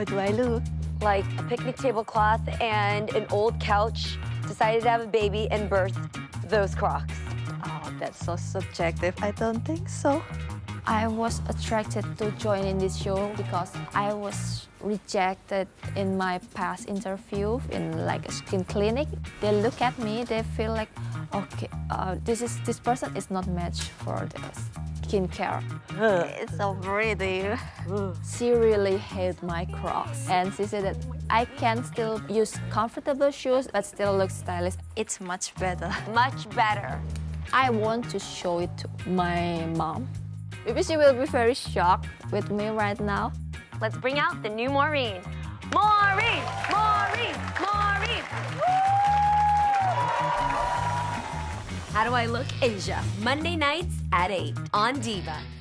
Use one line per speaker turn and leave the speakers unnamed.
How do I look?
Like a picnic tablecloth and an old couch decided to have a baby and birthed those Crocs.
Oh, that's so subjective. I don't think so.
I was attracted to join in this show because I was rejected in my past interview in like a skin clinic. They look at me, they feel like, okay, uh, this is this person is not matched for this skincare.
It's so pretty.
She really hated my Crocs, and she said that I can still use comfortable shoes but still look stylish.
It's much better.
Much better.
I want to show it to my mom. Maybe she will be very shocked with me right now.
Let's bring out the new Maureen. Maureen! Maureen! How do I look, Asia? Monday nights at 8 on Diva.